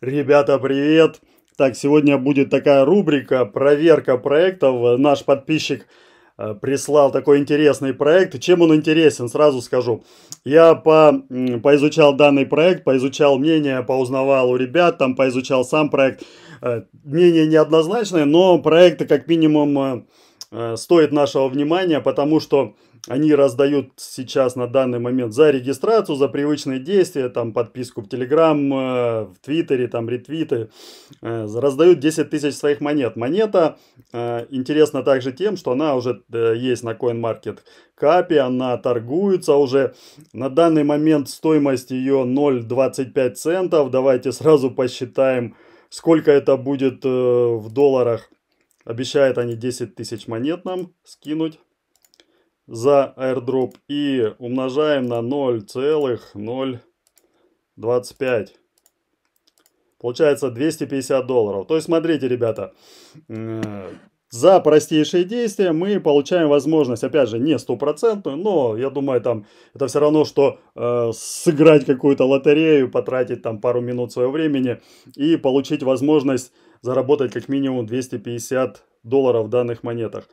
Ребята, привет! Так, сегодня будет такая рубрика «Проверка проектов». Наш подписчик э, прислал такой интересный проект. Чем он интересен, сразу скажу. Я по, поизучал данный проект, поизучал мнение, поузнавал у ребят, там поизучал сам проект. Э, мнение неоднозначное, но проект как минимум э, стоит нашего внимания, потому что они раздают сейчас на данный момент за регистрацию, за привычные действия, там подписку в Телеграм, э, в Твиттере, там ретвиты, э, раздают 10 тысяч своих монет. Монета э, интересна также тем, что она уже есть на CoinMarketCap, она торгуется уже. На данный момент стоимость ее 0,25 центов. Давайте сразу посчитаем, сколько это будет в долларах. Обещают они 10 тысяч монет нам скинуть за airdrop и умножаем на 0,025. Получается 250 долларов. То есть, смотрите, ребята, за простейшие действия мы получаем возможность, опять же, не стопроцентную, но я думаю, там это все равно, что э, сыграть какую-то лотерею, потратить там пару минут своего времени и получить возможность заработать как минимум 250 долларов в данных монетах.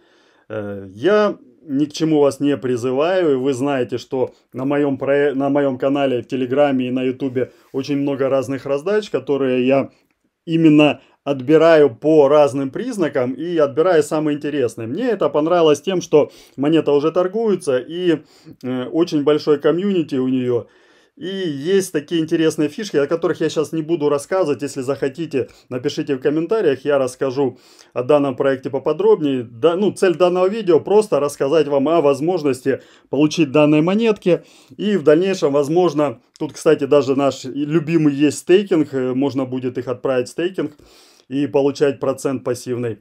Э, я ни к чему вас не призываю. И вы знаете, что на моем, про... на моем канале в Телеграме и на Ютубе очень много разных раздач, которые я именно отбираю по разным признакам и отбираю самые интересные. Мне это понравилось тем, что монета уже торгуется и э, очень большой комьюнити у нее. И есть такие интересные фишки, о которых я сейчас не буду рассказывать. Если захотите, напишите в комментариях, я расскажу о данном проекте поподробнее. Да, ну, цель данного видео просто рассказать вам о возможности получить данные монетки. И в дальнейшем, возможно, тут, кстати, даже наш любимый есть стейкинг, э, можно будет их отправить в стейкинг и получать процент пассивный.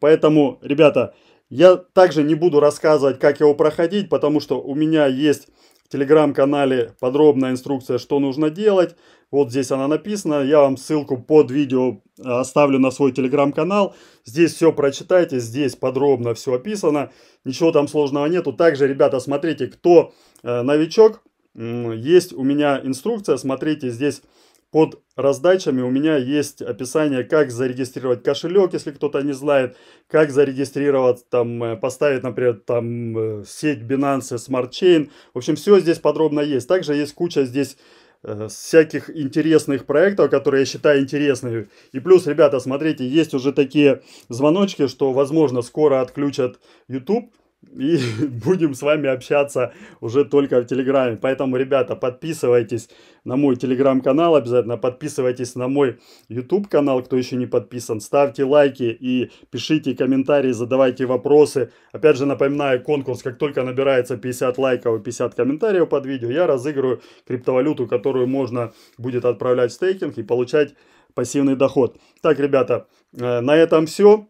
Поэтому, ребята, я также не буду рассказывать, как его проходить, потому что у меня есть телеграм-канале подробная инструкция, что нужно делать. Вот здесь она написана. Я вам ссылку под видео э, оставлю на свой телеграм-канал. Здесь все прочитайте, здесь подробно все описано. Ничего там сложного нету. Также, ребята, смотрите, кто э, новичок, есть у меня инструкция. Смотрите, здесь под раздачами у меня есть описание, как зарегистрировать кошелек, если кто-то не знает, как зарегистрировать, там, э, поставить, например, там, э, сеть Binance Smart Chain. В общем, все здесь подробно есть. Также есть куча здесь э, всяких интересных проектов, которые я считаю интересными. И плюс, ребята, смотрите, есть уже такие звоночки, что, возможно, скоро отключат YouTube. И будем с вами общаться уже только в Телеграме. Поэтому, ребята, подписывайтесь на мой Телеграм-канал обязательно. Подписывайтесь на мой YouTube-канал, кто еще не подписан. Ставьте лайки и пишите комментарии, задавайте вопросы. Опять же, напоминаю, конкурс, как только набирается 50 лайков и 50 комментариев под видео, я разыгрываю криптовалюту, которую можно будет отправлять в стейкинг и получать пассивный доход. Так, ребята, э, на этом все.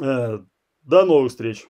Э, до новых встреч!